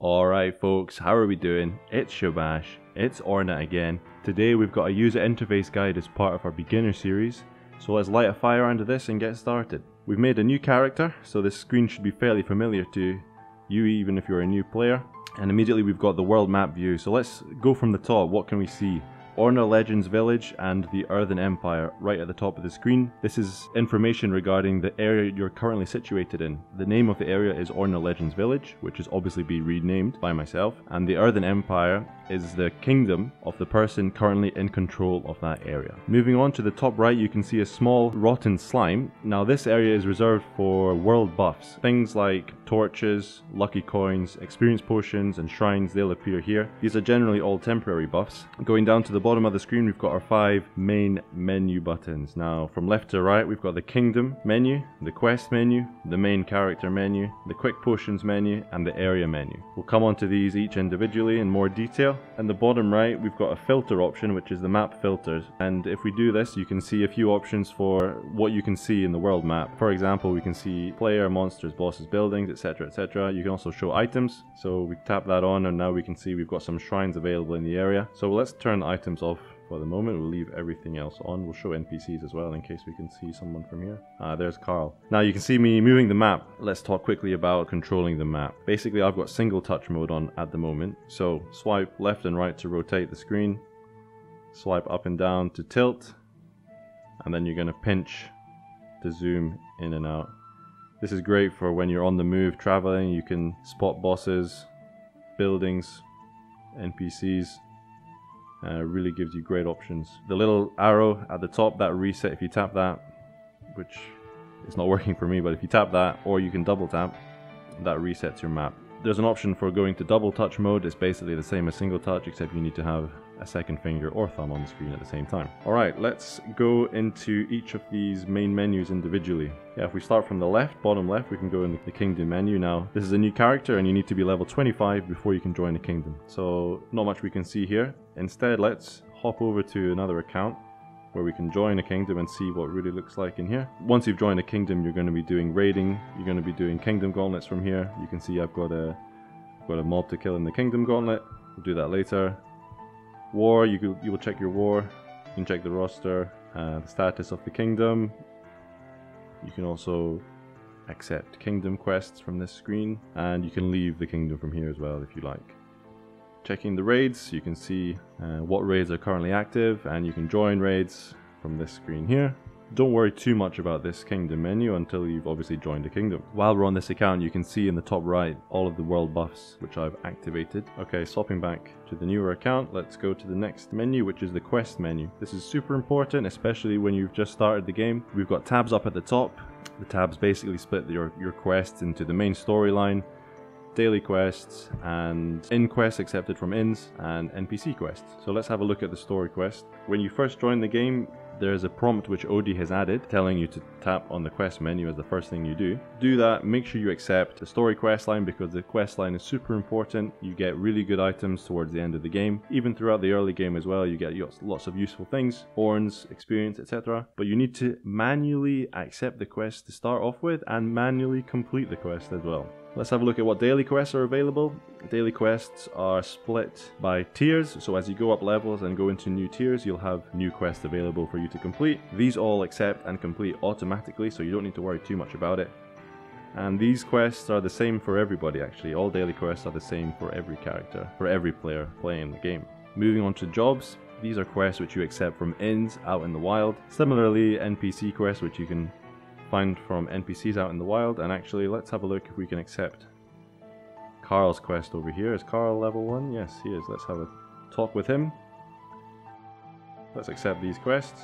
Alright folks, how are we doing? It's Shabbash, it's Orna again. Today we've got a user interface guide as part of our beginner series, so let's light a fire under this and get started. We've made a new character, so this screen should be fairly familiar to you even if you're a new player. And immediately we've got the world map view, so let's go from the top, what can we see? Orna Legends Village and the Earthen Empire right at the top of the screen. This is information regarding the area you're currently situated in. The name of the area is Orna Legends Village, which is obviously be renamed by myself, and the Earthen Empire is the kingdom of the person currently in control of that area. Moving on to the top right, you can see a small rotten slime. Now this area is reserved for world buffs. Things like torches, lucky coins, experience potions, and shrines, they'll appear here. These are generally all temporary buffs. Going down to the bottom of the screen, we've got our five main menu buttons. Now, from left to right, we've got the kingdom menu, the quest menu, the main character menu, the quick potions menu, and the area menu. We'll come on to these each individually in more detail. In the bottom right, we've got a filter option, which is the map filters. And if we do this, you can see a few options for what you can see in the world map. For example, we can see player, monsters, bosses, buildings, etc, etc. You can also show items. So we tap that on and now we can see we've got some shrines available in the area. So let's turn items off for the moment. We'll leave everything else on. We'll show NPCs as well in case we can see someone from here. Ah, there's Carl. Now you can see me moving the map. Let's talk quickly about controlling the map. Basically, I've got single touch mode on at the moment. So swipe left and right to rotate the screen. Swipe up and down to tilt. And then you're going to pinch to zoom in and out. This is great for when you're on the move traveling. You can spot bosses, buildings, NPCs. Uh, really gives you great options. The little arrow at the top, that reset, if you tap that, which is not working for me, but if you tap that, or you can double tap, that resets your map. There's an option for going to double touch mode. It's basically the same as single touch, except you need to have a second finger or thumb on the screen at the same time. Alright, let's go into each of these main menus individually. Yeah, if we start from the left, bottom left, we can go in the kingdom menu. Now, this is a new character and you need to be level 25 before you can join the kingdom. So, not much we can see here. Instead, let's hop over to another account where we can join a kingdom and see what really looks like in here. Once you've joined a kingdom, you're going to be doing raiding. You're going to be doing kingdom gauntlets from here. You can see I've got a got a mob to kill in the kingdom gauntlet. We'll do that later. War, you, could, you will check your war. You can check the roster, uh, the status of the kingdom. You can also accept kingdom quests from this screen, and you can leave the kingdom from here as well if you like. Checking the raids, you can see uh, what raids are currently active, and you can join raids from this screen here. Don't worry too much about this kingdom menu until you've obviously joined a kingdom. While we're on this account, you can see in the top right all of the world buffs which I've activated. Okay, swapping back to the newer account, let's go to the next menu, which is the quest menu. This is super important, especially when you've just started the game. We've got tabs up at the top. The tabs basically split your, your quests into the main storyline, daily quests and in quests accepted from inns and NPC quests. So let's have a look at the story quest. When you first join the game, there is a prompt which Odie has added telling you to tap on the quest menu as the first thing you do. Do that, make sure you accept the story quest line because the quest line is super important. You get really good items towards the end of the game. Even throughout the early game as well, you get lots of useful things, orns, experience, etc. But you need to manually accept the quest to start off with and manually complete the quest as well. Let's have a look at what daily quests are available. Daily quests are split by tiers, so as you go up levels and go into new tiers, you'll have new quests available for you to complete. These all accept and complete automatically, so you don't need to worry too much about it. And these quests are the same for everybody actually. All daily quests are the same for every character, for every player playing the game. Moving on to jobs, these are quests which you accept from inns out in the wild. Similarly, NPC quests which you can find from NPCs out in the wild. And actually, let's have a look if we can accept Carl's quest over here. Is Carl level 1? Yes, he is. Let's have a talk with him. Let's accept these quests.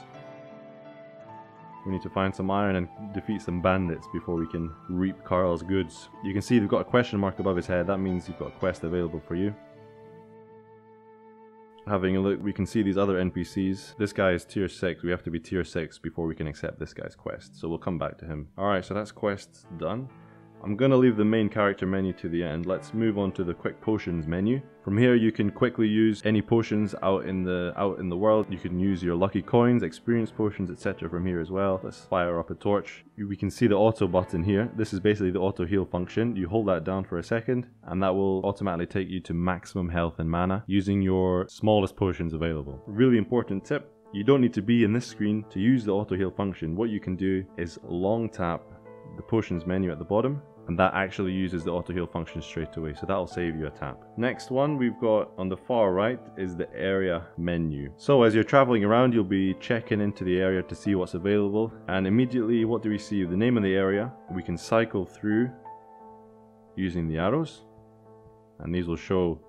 We need to find some iron and defeat some bandits before we can reap Carl's goods. You can see they've got a question mark above his head. That means you've got a quest available for you having a look, we can see these other NPCs. This guy is tier 6. We have to be tier 6 before we can accept this guy's quest. So we'll come back to him. Alright, so that's quest done. I'm going to leave the main character menu to the end. Let's move on to the quick potions menu. From here you can quickly use any potions out in the out in the world. You can use your lucky coins, experience potions, etc. from here as well. Let's fire up a torch. We can see the auto button here. This is basically the auto heal function. You hold that down for a second and that will automatically take you to maximum health and mana using your smallest potions available. Really important tip. You don't need to be in this screen to use the auto heal function. What you can do is long tap the potions menu at the bottom and that actually uses the auto heal function straight away. So that'll save you a tap. Next one we've got on the far right is the area menu. So as you're traveling around you'll be checking into the area to see what's available and immediately what do we see? The name of the area. We can cycle through using the arrows and these will show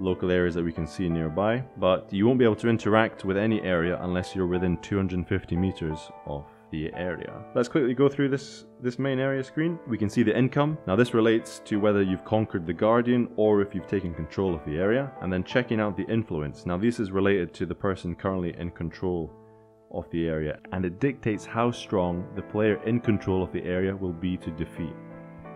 local areas that we can see nearby but you won't be able to interact with any area unless you're within 250 meters of the area. Let's quickly go through this, this main area screen. We can see the income. Now this relates to whether you've conquered the Guardian or if you've taken control of the area. And then checking out the influence. Now this is related to the person currently in control of the area and it dictates how strong the player in control of the area will be to defeat.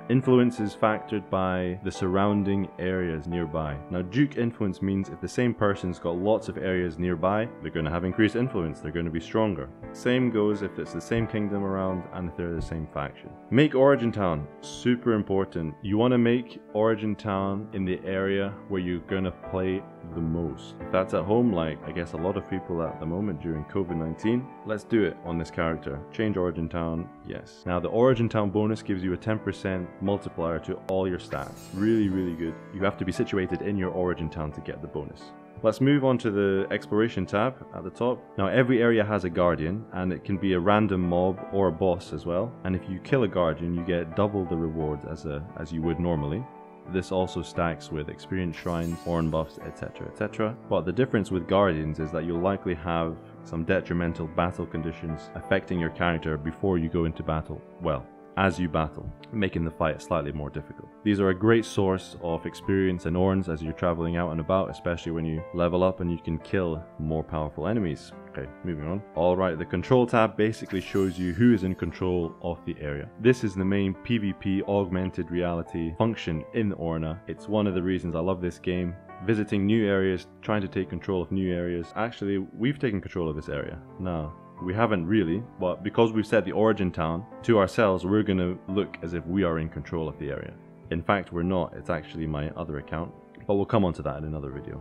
Influence is factored by the surrounding areas nearby. Now, Duke influence means if the same person's got lots of areas nearby, they're going to have increased influence, they're going to be stronger. Same goes if it's the same kingdom around and if they're the same faction. Make Origin Town, super important. You want to make Origin Town in the area where you're going to play the most. If that's at home, like I guess a lot of people at the moment during COVID-19, let's do it on this character. Change Origin Town, yes. Now the Origin Town bonus gives you a 10% multiplier to all your stats. Really, really good. You have to be situated in your origin town to get the bonus. Let's move on to the exploration tab at the top. Now every area has a guardian and it can be a random mob or a boss as well. And if you kill a guardian you get double the rewards as, a, as you would normally. This also stacks with experience shrines, orn buffs, etc etc. But the difference with guardians is that you'll likely have some detrimental battle conditions affecting your character before you go into battle. Well, as you battle, making the fight slightly more difficult. These are a great source of experience and orns as you're traveling out and about, especially when you level up and you can kill more powerful enemies. Okay, moving on. Alright, the control tab basically shows you who is in control of the area. This is the main PvP augmented reality function in Orna. It's one of the reasons I love this game visiting new areas, trying to take control of new areas. Actually, we've taken control of this area. Now, we haven't really, but because we've set the origin town to ourselves, we're going to look as if we are in control of the area. In fact, we're not. It's actually my other account, but we'll come on to that in another video.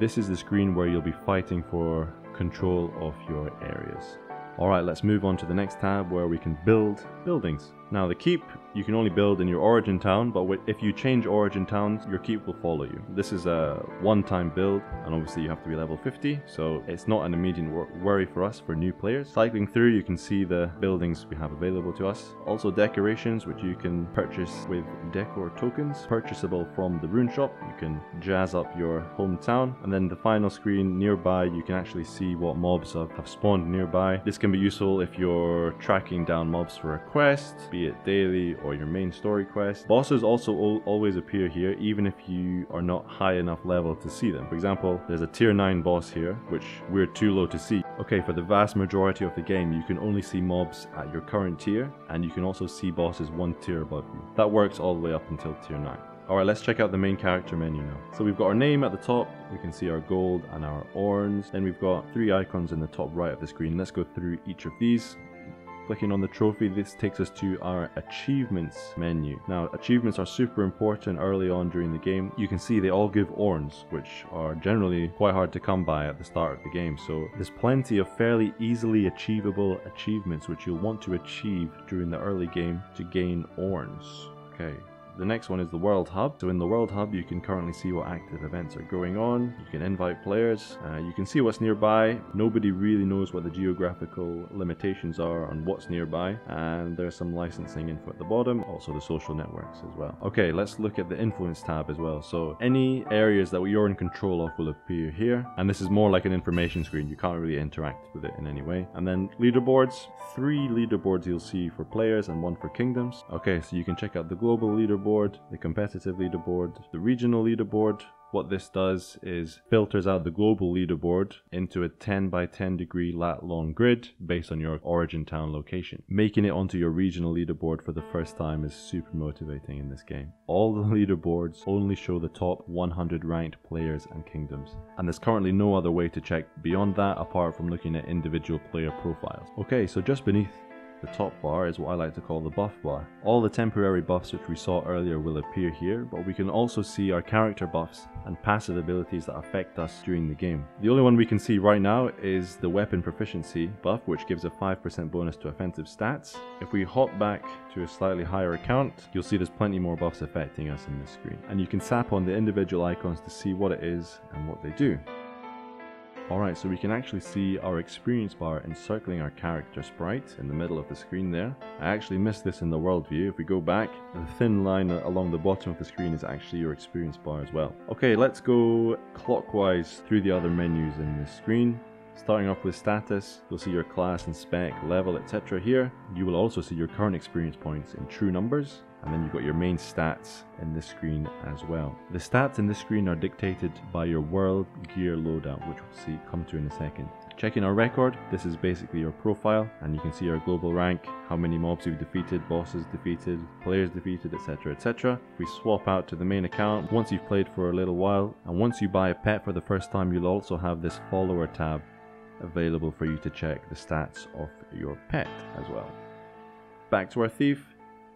This is the screen where you'll be fighting for control of your areas. Alright, let's move on to the next tab where we can build buildings. Now the keep you can only build in your origin town, but if you change origin towns, your keep will follow you. This is a one-time build, and obviously you have to be level 50, so it's not an immediate wor worry for us for new players. Cycling through, you can see the buildings we have available to us. Also decorations, which you can purchase with decor tokens, purchasable from the rune shop. You can jazz up your hometown, and then the final screen nearby, you can actually see what mobs have, have spawned nearby. This can be useful if you're tracking down mobs for a quest, be it daily or your main story quest. Bosses also always appear here even if you are not high enough level to see them. For example, there's a tier 9 boss here, which we're too low to see. Okay, for the vast majority of the game, you can only see mobs at your current tier, and you can also see bosses one tier above you. That works all the way up until tier 9. Alright, let's check out the main character menu now. So we've got our name at the top, we can see our gold and our orns. Then we've got three icons in the top right of the screen. Let's go through each of these. Clicking on the trophy, this takes us to our achievements menu. Now, achievements are super important early on during the game. You can see they all give orns, which are generally quite hard to come by at the start of the game. So there's plenty of fairly easily achievable achievements which you'll want to achieve during the early game to gain orns. Okay, the next one is the World Hub. So in the World Hub, you can currently see what active events are going on. You can invite players. Uh, you can see what's nearby. Nobody really knows what the geographical limitations are on what's nearby. And there's some licensing info at the bottom, also the social networks as well. Okay, let's look at the influence tab as well. So any areas that you're in control of will appear here. And this is more like an information screen. You can't really interact with it in any way. And then leaderboards, three leaderboards you'll see for players and one for kingdoms. Okay, so you can check out the global leaderboard leaderboard, the competitive leaderboard, the regional leaderboard, what this does is filters out the global leaderboard into a 10 by 10 degree lat long grid based on your origin town location. Making it onto your regional leaderboard for the first time is super motivating in this game. All the leaderboards only show the top 100 ranked players and kingdoms, and there's currently no other way to check beyond that apart from looking at individual player profiles. Okay, so just beneath the top bar is what I like to call the buff bar. All the temporary buffs which we saw earlier will appear here, but we can also see our character buffs and passive abilities that affect us during the game. The only one we can see right now is the weapon proficiency buff, which gives a 5% bonus to offensive stats. If we hop back to a slightly higher account, you'll see there's plenty more buffs affecting us in this screen. And you can tap on the individual icons to see what it is and what they do. Alright, so we can actually see our experience bar encircling our character sprite in the middle of the screen there. I actually missed this in the world view. If we go back, the thin line along the bottom of the screen is actually your experience bar as well. Okay, let's go clockwise through the other menus in this screen. Starting off with status, you'll see your class and spec, level, etc. here. You will also see your current experience points in true numbers, and then you've got your main stats in this screen as well. The stats in this screen are dictated by your world gear loadout, which we'll see come to in a second. Checking our record, this is basically your profile, and you can see our global rank, how many mobs you've defeated, bosses defeated, players defeated, etc. etc. We swap out to the main account, once you've played for a little while, and once you buy a pet for the first time, you'll also have this follower tab available for you to check the stats of your pet as well. Back to our thief,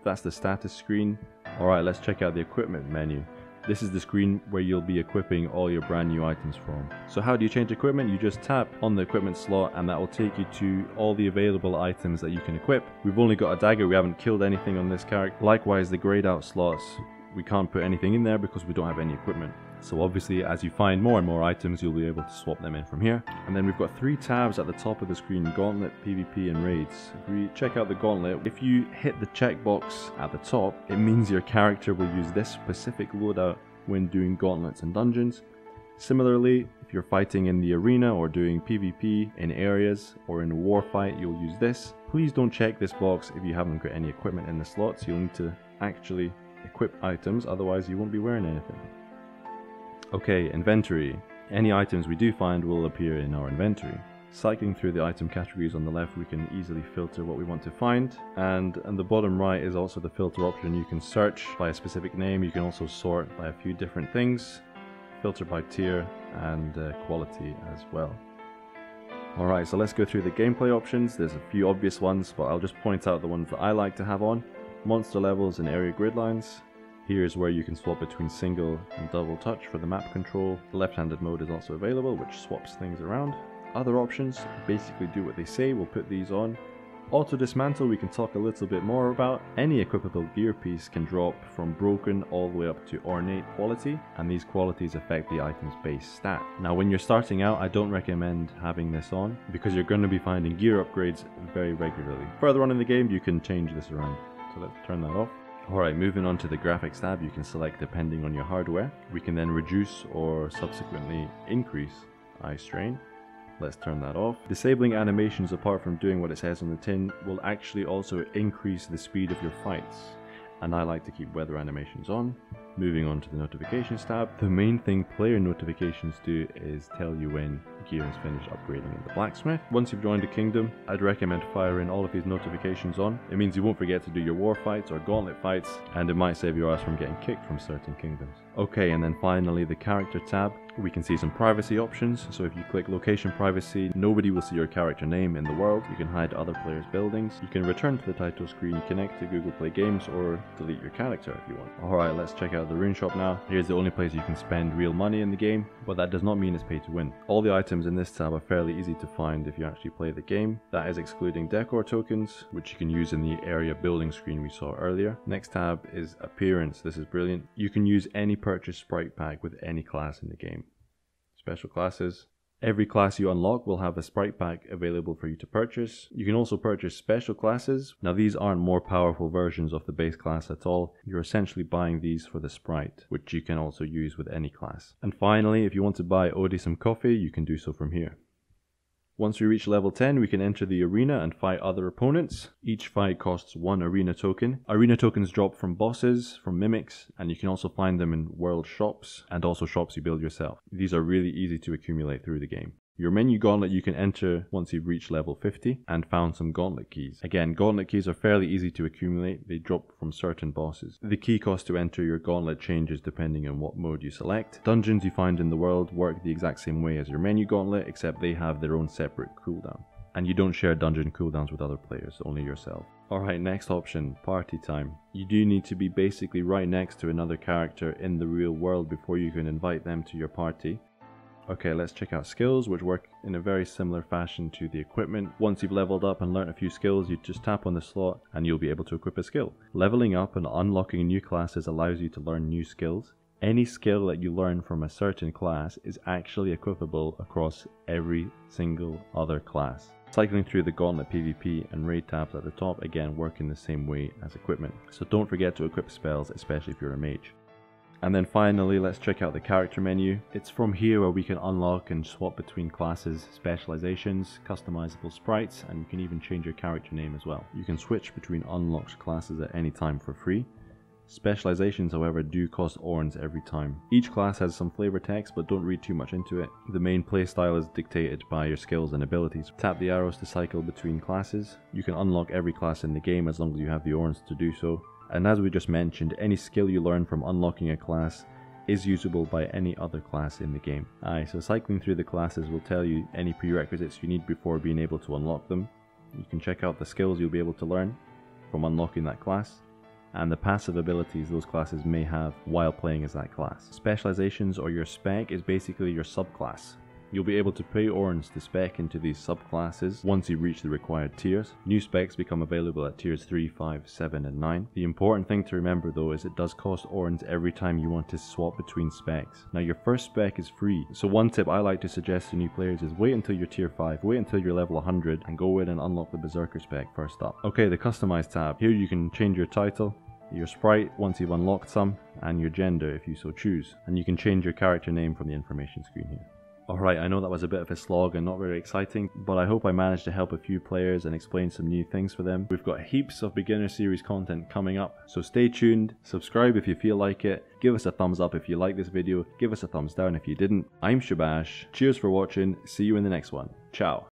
that's the status screen. Alright, let's check out the equipment menu. This is the screen where you'll be equipping all your brand new items from. So how do you change equipment? You just tap on the equipment slot and that will take you to all the available items that you can equip. We've only got a dagger, we haven't killed anything on this character. Likewise, the grayed out slots, we can't put anything in there because we don't have any equipment. So obviously as you find more and more items you'll be able to swap them in from here. And then we've got three tabs at the top of the screen, Gauntlet, PvP and Raids. If we check out the Gauntlet, if you hit the checkbox at the top, it means your character will use this specific loadout when doing gauntlets and dungeons. Similarly, if you're fighting in the arena or doing PvP in areas or in a war fight, you'll use this. Please don't check this box if you haven't got any equipment in the slots. You'll need to actually equip items, otherwise you won't be wearing anything. Okay, inventory. Any items we do find will appear in our inventory. Cycling through the item categories on the left, we can easily filter what we want to find. And on the bottom right is also the filter option. You can search by a specific name. You can also sort by a few different things. Filter by tier and uh, quality as well. Alright, so let's go through the gameplay options. There's a few obvious ones, but I'll just point out the ones that I like to have on. Monster levels and area grid lines, here is where you can swap between single and double touch for the map control. The left-handed mode is also available, which swaps things around. Other options basically do what they say, we'll put these on. Auto dismantle we can talk a little bit more about. Any equipable gear piece can drop from broken all the way up to ornate quality, and these qualities affect the item's base stat. Now when you're starting out, I don't recommend having this on, because you're going to be finding gear upgrades very regularly. Further on in the game, you can change this around. So let's turn that off. Alright, moving on to the graphics tab, you can select depending on your hardware. We can then reduce or subsequently increase eye strain. Let's turn that off. Disabling animations apart from doing what it says on the tin will actually also increase the speed of your fights. And I like to keep weather animations on. Moving on to the notifications tab, the main thing player notifications do is tell you when gear is finished upgrading in the blacksmith. Once you've joined a kingdom, I'd recommend firing all of these notifications on. It means you won't forget to do your war fights or gauntlet fights, and it might save your ass from getting kicked from certain kingdoms. Okay, and then finally the character tab. We can see some privacy options, so if you click location privacy, nobody will see your character name in the world. You can hide other players' buildings. You can return to the title screen, connect to Google Play Games, or delete your character if you want. Alright, let's check out the rune shop now. Here's the only place you can spend real money in the game, but that does not mean it's pay to win. All the items in this tab are fairly easy to find if you actually play the game. That is excluding decor tokens, which you can use in the area building screen we saw earlier. Next tab is appearance. This is brilliant. You can use any purchase sprite pack with any class in the game special classes. Every class you unlock will have a sprite pack available for you to purchase. You can also purchase special classes. Now these aren't more powerful versions of the base class at all. You're essentially buying these for the sprite, which you can also use with any class. And finally, if you want to buy Odie some coffee, you can do so from here. Once we reach level 10, we can enter the arena and fight other opponents. Each fight costs one arena token. Arena tokens drop from bosses, from mimics, and you can also find them in world shops and also shops you build yourself. These are really easy to accumulate through the game. Your menu gauntlet you can enter once you've reached level 50 and found some gauntlet keys. Again, gauntlet keys are fairly easy to accumulate, they drop from certain bosses. The key cost to enter your gauntlet changes depending on what mode you select. Dungeons you find in the world work the exact same way as your menu gauntlet, except they have their own separate cooldown. And you don't share dungeon cooldowns with other players, only yourself. Alright, next option, party time. You do need to be basically right next to another character in the real world before you can invite them to your party. Okay, let's check out skills, which work in a very similar fashion to the equipment. Once you've leveled up and learned a few skills, you just tap on the slot and you'll be able to equip a skill. Leveling up and unlocking new classes allows you to learn new skills. Any skill that you learn from a certain class is actually equipable across every single other class. Cycling through the Gauntlet PvP and raid tabs at the top again work in the same way as equipment, so don't forget to equip spells, especially if you're a mage. And then finally, let's check out the character menu. It's from here where we can unlock and swap between classes, specializations, customizable sprites, and you can even change your character name as well. You can switch between unlocked classes at any time for free. Specializations, however, do cost orns every time. Each class has some flavor text, but don't read too much into it. The main playstyle is dictated by your skills and abilities. Tap the arrows to cycle between classes. You can unlock every class in the game as long as you have the orns to do so. And as we just mentioned, any skill you learn from unlocking a class is usable by any other class in the game. Aye, so cycling through the classes will tell you any prerequisites you need before being able to unlock them. You can check out the skills you'll be able to learn from unlocking that class and the passive abilities those classes may have while playing as that class. Specializations or your spec is basically your subclass. You'll be able to pay orns to spec into these subclasses once you reach the required tiers. New specs become available at tiers 3, 5, 7 and 9. The important thing to remember though is it does cost orns every time you want to swap between specs. Now your first spec is free, so one tip I like to suggest to new players is wait until you're tier 5, wait until you're level 100 and go in and unlock the Berserker spec first up. Okay, the customize tab. Here you can change your title, your sprite once you've unlocked some, and your gender if you so choose. And you can change your character name from the information screen here. Alright, I know that was a bit of a slog and not very exciting, but I hope I managed to help a few players and explain some new things for them. We've got heaps of beginner series content coming up, so stay tuned, subscribe if you feel like it, give us a thumbs up if you like this video, give us a thumbs down if you didn't. I'm Shabbash, cheers for watching, see you in the next one. Ciao.